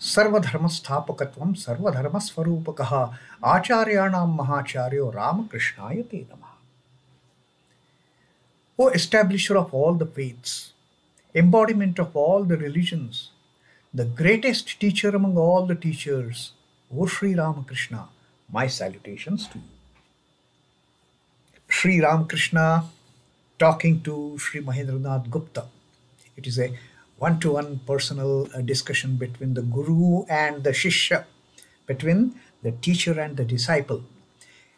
सर्वधर्म स्थापकत्व आचार्याण महाचार्यो रामकृष्णाय ते नम। O establisher of all the faiths embodiment of all the religions the greatest teacher among all the teachers O Shri Ramakrishna my salutation to Shri Ramakrishna talking to Shri Mahendranath Gupta It is a one to one personal uh, discussion between the Guru and the Shishya, between the teacher and the disciple.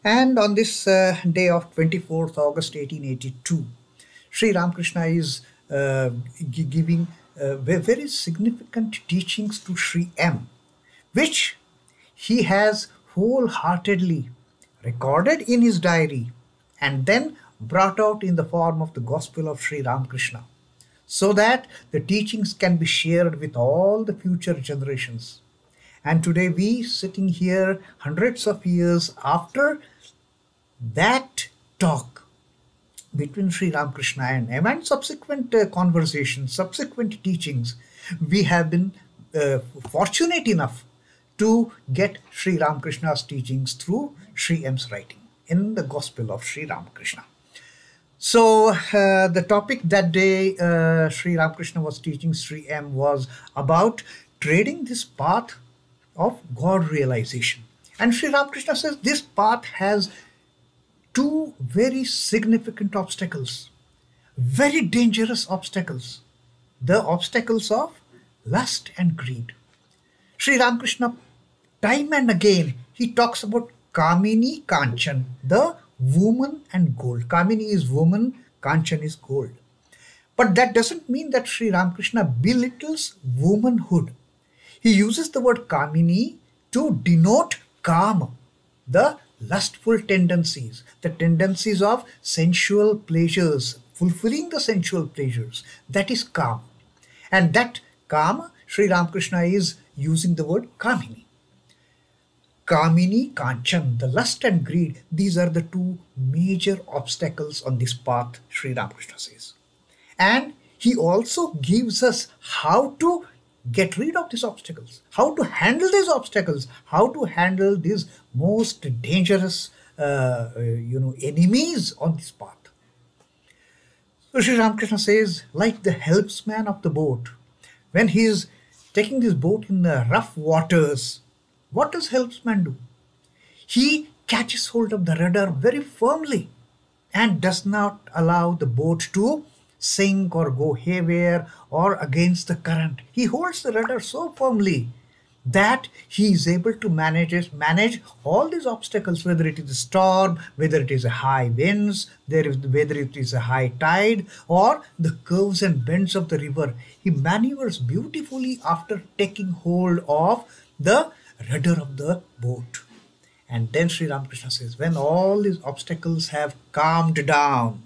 And on this uh, day of 24th August 1882, Sri Ramakrishna is uh, gi- giving very significant teachings to Sri M, which he has wholeheartedly recorded in his diary and then brought out in the form of the Gospel of Sri Ramakrishna so that the teachings can be shared with all the future generations. And today, we sitting here hundreds of years after that talk between Sri Ramakrishna and him and subsequent uh, conversations, subsequent teachings, we have been uh, fortunate enough to get Sri Ramakrishna's teachings through Sri M's writing in the Gospel of Sri Ramakrishna. So uh, the topic that day uh, Sri Ramakrishna was teaching Sri M was about trading this path of God realization. And Sri Ramakrishna says this path has two very significant obstacles, very dangerous obstacles. The obstacles of lust and greed. Sri Ramakrishna, time and again, he talks about Kamini Kanchan, the woman and gold. Kamini is woman, Kanchan is gold. But that doesn't mean that Sri Ramakrishna belittles womanhood. He uses the word Kamini to denote Kama, the lustful tendencies, the tendencies of sensual pleasures, fulfilling the sensual pleasures. That is Kama. And that Kama, Sri Ramakrishna is using the word Kamini. Kamini, Kanchan, the lust and greed, these are the two major obstacles on this path, Sri Ramakrishna says. And he also gives us how to get rid of these obstacles, how to handle these obstacles, how to handle these most dangerous, uh, uh, you know, enemies on this path. So Sri Ramakrishna says, like the helpsman of the boat, when he is taking this boat in the rough waters, what does helpsman do? He catches hold of the rudder very firmly and does not allow the boat to sink or go haywire or against the current. He holds the rudder so firmly that he is able to manage manage all these obstacles, whether it is a storm, whether it is a high winds, whether it is a high tide, or the curves and bends of the river. He maneuvers beautifully after taking hold of the rudder of the boat. And then Sri Ramakrishna says, when all these obstacles have calmed down,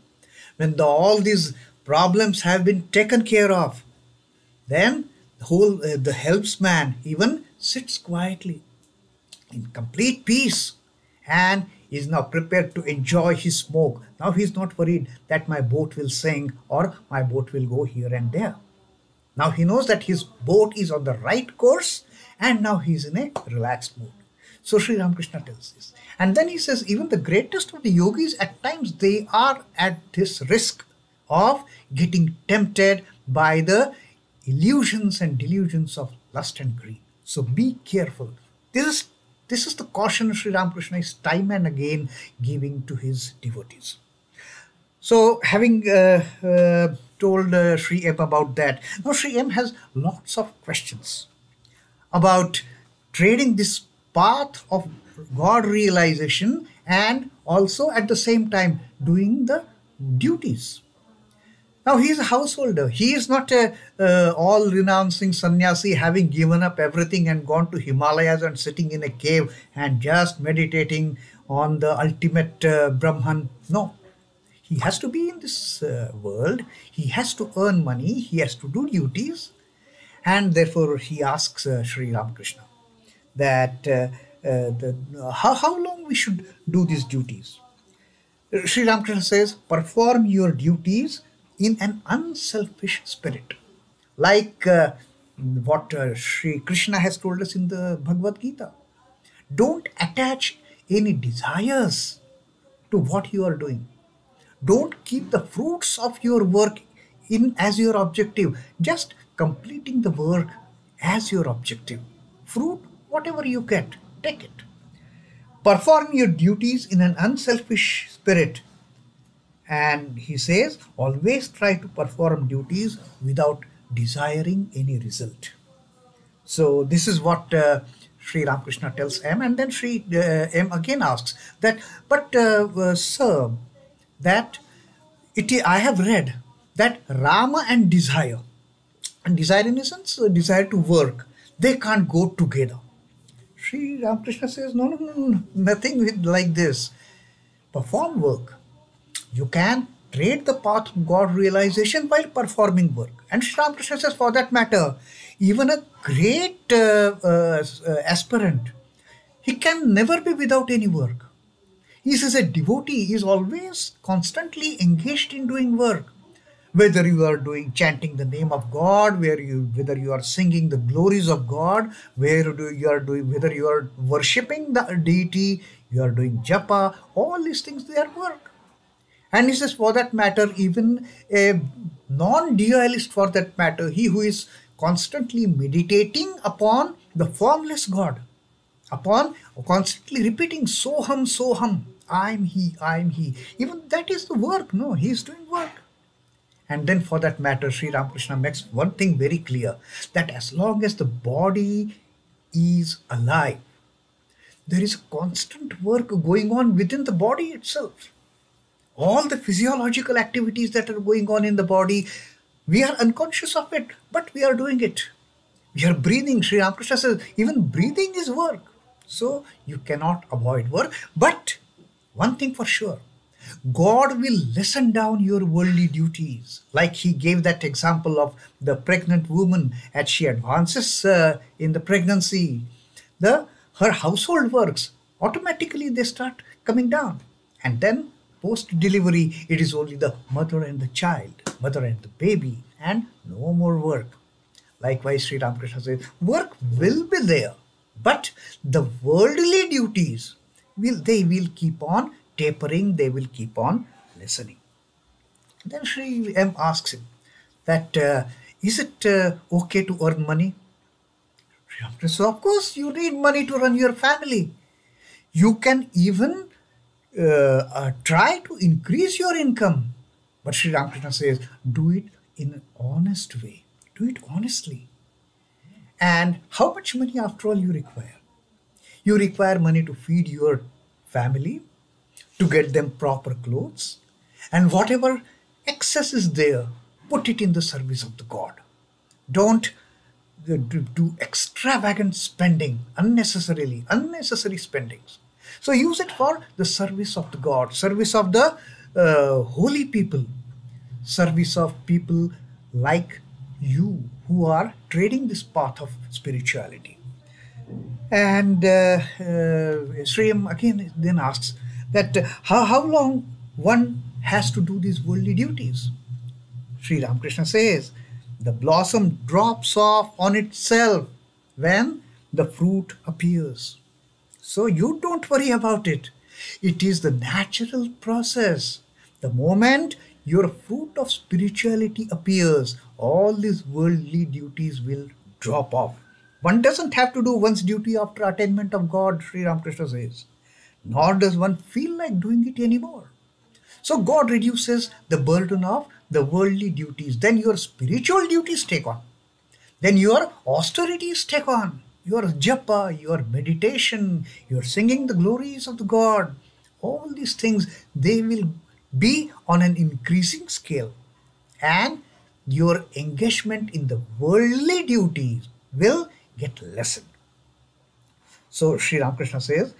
when the, all these problems have been taken care of, then the whole uh, the helpsman even sits quietly in complete peace and is now prepared to enjoy his smoke. Now he is not worried that my boat will sink or my boat will go here and there. Now he knows that his boat is on the right course and now he is in a relaxed mood. So Sri Ramakrishna tells this. And then he says, even the greatest of the yogis, at times they are at this risk of getting tempted by the illusions and delusions of lust and greed. So be careful. This is this is the caution Sri Ramakrishna is time and again giving to his devotees. So, having uh, uh, told uh, Sri M about that, now Sri M has lots of questions about trading this path of God realization and also at the same time doing the duties. Now he is a householder. He is not a uh, all renouncing sannyasi, having given up everything and gone to Himalayas and sitting in a cave and just meditating on the ultimate uh, Brahman. No, he has to be in this uh, world. He has to earn money. He has to do duties, and therefore he asks uh, Sri Ramakrishna that uh, uh, the, how how long we should do these duties. Sri Ramakrishna says, perform your duties in an unselfish spirit. like uh, what uh, Sri Krishna has told us in the Bhagavad Gita. Don't attach any desires to what you are doing. Don't keep the fruits of your work in as your objective. Just completing the work as your objective. Fruit, whatever you get, take it. Perform your duties in an unselfish spirit. And he says, always try to perform duties without desiring any result. So this is what uh, Sri Ramakrishna tells M, and then Sri uh, M again asks that, but uh, uh sir, that it I have read that Rama and desire, and desire in uh, desire to work, they can't go together. Sri Ramakrishna says, no, no, no, no nothing with, like this. Perform work. You can trade the path of God realization while performing work. And Sri Ramakrishna says, for that matter, even a great uh, uh, aspirant, he can never be without any work. He says a devotee is always constantly engaged in doing work. Whether you are doing chanting the name of God, where you whether you are singing the glories of God, where do you are doing whether you are worshipping the deity, you are doing japa, all these things they are work and he says, for that matter, even a non dualist, for that matter, he who is constantly meditating upon the formless God, upon constantly repeating Soham, Soham, I'm He, I'm He. Even that is the work, no, he is doing work. And then, for that matter, Sri Ramakrishna makes one thing very clear that as long as the body is alive, there is constant work going on within the body itself all the physiological activities that are going on in the body, we are unconscious of it, but we are doing it. We are breathing. Sri Ramakrishna says, even breathing is work. So you cannot avoid work. But one thing for sure, God will lessen down your worldly duties. Like he gave that example of the pregnant woman as she advances uh, in the pregnancy. The her household works automatically they start coming down, and then Post delivery, it is only the mother and the child, mother and the baby, and no more work. Likewise, Sri Ramakrishna says, work will be there, but the worldly duties will they will keep on tapering, they will keep on listening. Then Sri M asks him that uh, is it uh, okay to earn money? Sri of course, you need money to run your family. You can even uh, uh, try to increase your income. But Sri Ramakrishna says, do it in an honest way. Do it honestly. And how much money, after all, you require? You require money to feed your family, to get them proper clothes, and whatever excess is there, put it in the service of the God. Don't uh, do extravagant spending unnecessarily, unnecessary spendings. So use it for the service of the God, service of the uh, holy people, service of people like you who are trading this path of spirituality. And uh, uh, again then asks that uh, how, how long one has to do these worldly duties. Sri Ramakrishna says, the blossom drops off on itself when the fruit appears. So you don't worry about it. It is the natural process. The moment your fruit of spirituality appears, all these worldly duties will drop off. One doesn't have to do one's duty after attainment of God, Sri Ramakrishna says. Nor does one feel like doing it anymore. So God reduces the burden of the worldly duties. Then your spiritual duties take on. Then your austerities take on your japa, your meditation, your singing the glories of the God, all these things, they will be on an increasing scale. And your engagement in the worldly duties will get lessened. So Sri Ramakrishna says,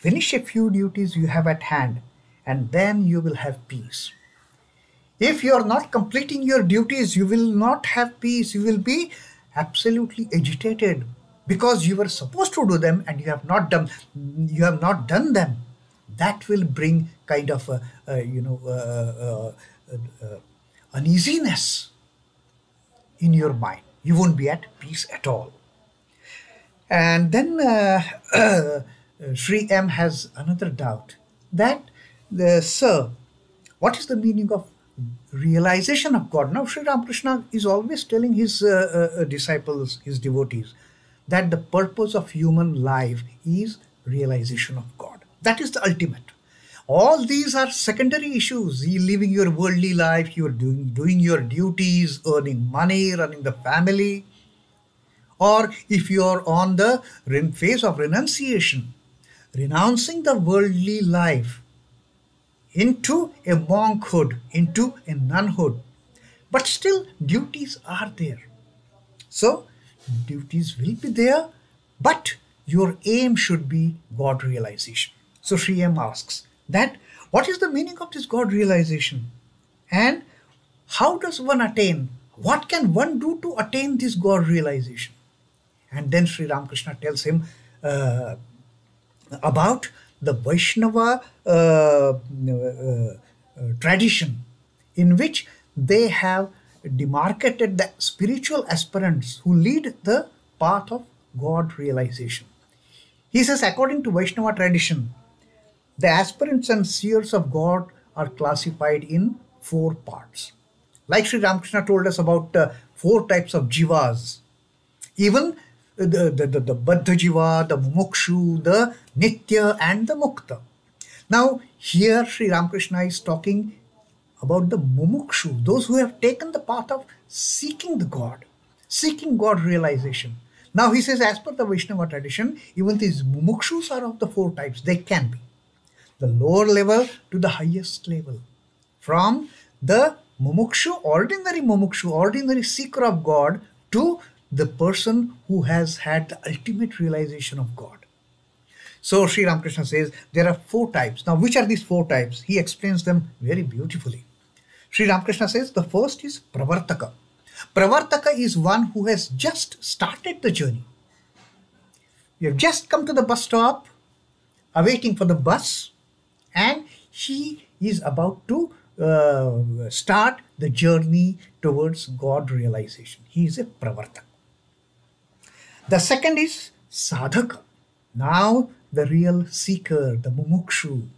finish a few duties you have at hand and then you will have peace. If you are not completing your duties, you will not have peace. You will be absolutely agitated because you were supposed to do them and you have not done you have not done them that will bring kind of a, a you know uh, uh, uneasiness in your mind. You won't be at peace at all. And then uh, uh, Sri M has another doubt that, the, sir, what is the meaning of realization of God? Now, Sri Ramakrishna is always telling his uh, uh, disciples, his devotees, that the purpose of human life is realization of God. That is the ultimate. All these are secondary issues. You living your worldly life, you're doing, doing your duties, earning money, running the family. Or if you're on the phase of renunciation, renouncing the worldly life into a monkhood, into a nunhood. But still, duties are there. So, duties will be there, but your aim should be God realization. So, Sri M asks, that what is the meaning of this God realization? And how does one attain? What can one do to attain this God realization? And then Sri Ramakrishna tells him uh, about the Vaishnava uh, uh, tradition in which they have demarcated the spiritual aspirants who lead the path of God realization. He says, according to Vaishnava tradition, the aspirants and seers of God are classified in four parts. Like Sri Ramakrishna told us about uh, four types of jivas. Even the, the, the, the the Mumukshu, the Nitya, and the Mukta. Now, here Sri Ramakrishna is talking about the Mumukshu, those who have taken the path of seeking the God, seeking God realization. Now, he says, as per the Vaishnava tradition, even these Mumukshus are of the four types, they can be the lower level to the highest level. From the mumukshu, ordinary mumukshu, ordinary seeker of God, to the person who has had the ultimate realization of God. So Sri Ramakrishna says there are four types. Now, which are these four types? He explains them very beautifully. Sri Ramakrishna says the first is Pravartaka. Pravartaka is one who has just started the journey. You have just come to the bus stop, awaiting for the bus, and he is about to uh, start the journey towards God realization. He is a pravartak. The second is sadhaka. Now the real seeker, the mumukshu.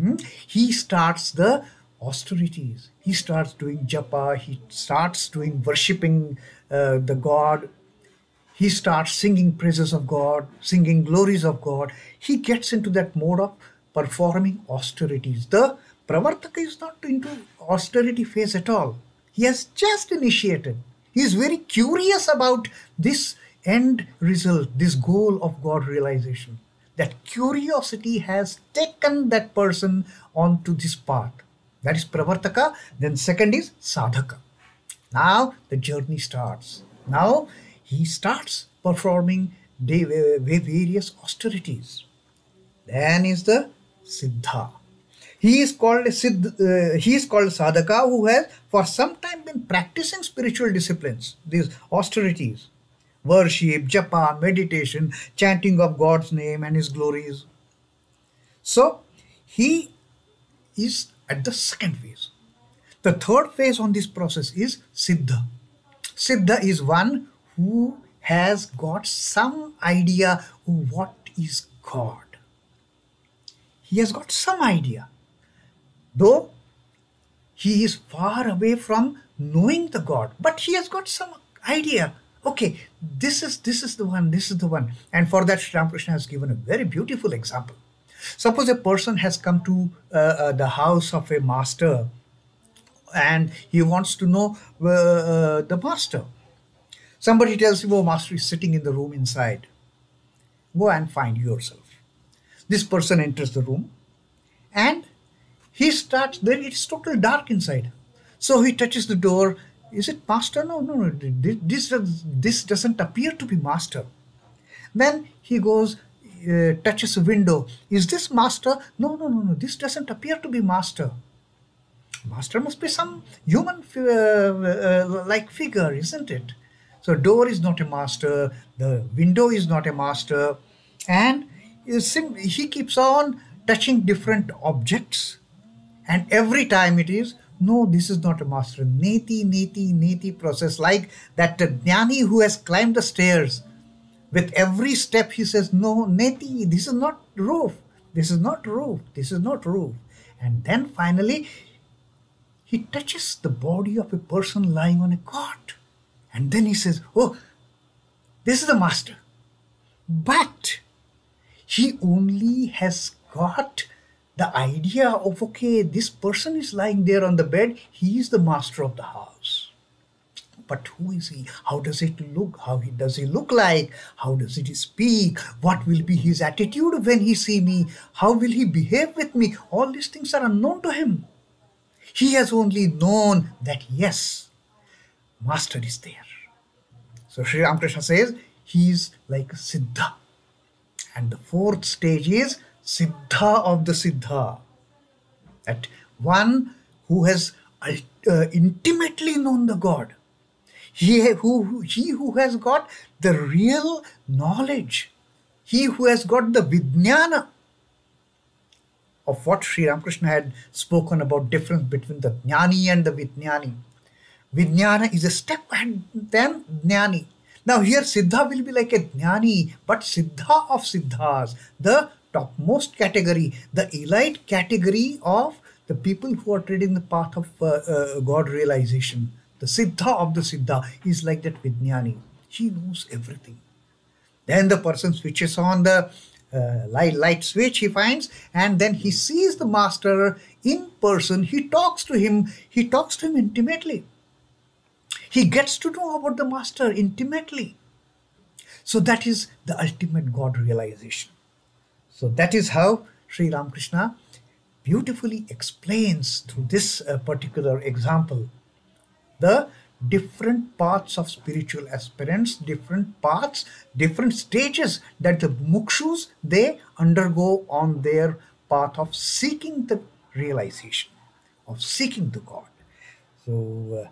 Hmm? He starts the austerities. He starts doing japa. He starts doing worshipping uh, the God. He starts singing praises of God, singing glories of God. He gets into that mode of performing austerities. The Pravartaka is not into austerity phase at all. He has just initiated. He is very curious about this end result, this goal of God realization. That curiosity has taken that person onto this path. That is Pravartaka. Then second is Sadhaka. Now the journey starts. Now he starts performing various austerities. Then is the Siddha. He is called uh, he is called sadhaka who has for some time been practicing spiritual disciplines, these austerities, worship, japa, meditation, chanting of God's name and his glories. So he is at the second phase. The third phase on this process is Siddha. Siddha is one who has got some idea of what is God he has got some idea. Though he is far away from knowing the God, but he has got some idea. Okay, this is this is the one, this is the one. And for that, Sri Ramakrishna has given a very beautiful example. Suppose a person has come to uh, uh, the house of a master and he wants to know uh, uh, the master. Somebody tells him, oh, master is sitting in the room inside. Go and find yourself. This person enters the room and he starts, then it's total dark inside. So he touches the door. Is it master? No, no, no. This, this doesn't appear to be master. Then he goes, uh, touches a window. Is this master? No, no, no, no. This doesn't appear to be master. Master must be some human uh, uh, like figure, isn't it? So door is not a master. The window is not a master. And he keeps on touching different objects and every time it is no, this is not a master. Neti, neti, neti process, like that jnani who has climbed the stairs. With every step, he says, no, neti, this is not roof. This is not roof. This is not roof. And then finally, he touches the body of a person lying on a cot. And then he says, oh, this is the master. But he only has got the idea of okay this person is lying there on the bed he is the master of the house. But who is he? How does it look? How he does he look like? How does he speak? What will be his attitude when he see me? How will he behave with me? All these things are unknown to him. He has only known that yes master is there. So sri ramakrishna says he is like siddha. And the fourth stage is Siddha of the Siddha. That one who has uh, intimately known the God. He who, he who has got the real knowledge. He who has got the Vijnana of what Sri Ramakrishna had spoken about difference between the Jnani and the Vijnani. Vijnana is a step ahead than Jnani. Now here Siddha will be like a Jnani, but Siddha of Siddhas, the topmost category, the elite category of the people who are treading the path of uh, uh, God realization. The Siddha of the Siddha is like that Vijnani. She knows everything. Then the person switches on the uh, light, light switch he finds and then he sees the master in person. He talks to him. He talks to him intimately. He gets to know about the master intimately. So that is the ultimate God realization. So that is how Sri Ramakrishna beautifully explains through this uh, particular example the different paths of spiritual aspirants, different paths, different stages that the mukshus they undergo on their path of seeking the realization, of seeking the God. So,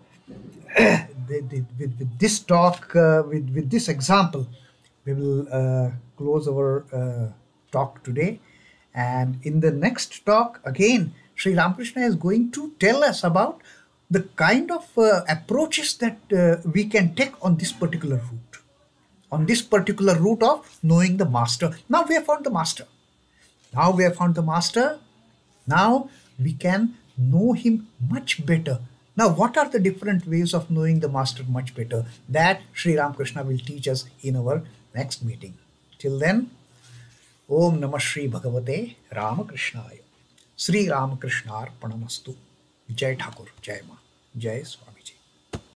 uh, with, with, this talk, uh, with, with this example, we will uh, close our uh, talk today. And in the next talk, again, Sri Ramakrishna is going to tell us about the kind of uh, approaches that uh, we can take on this particular route, on this particular route of knowing the master. Now we have found the master. Now we have found the master. Now we can know him much better. Now, what are the different ways of knowing the master much better? That Sri Ramakrishna will teach us in our next meeting. Till then, ओम नम श्री भगवते रामकृष्णाय। श्री रामकृष्णार्पणमस्तु। जय ठाकुर जय माँ जय स्वामी।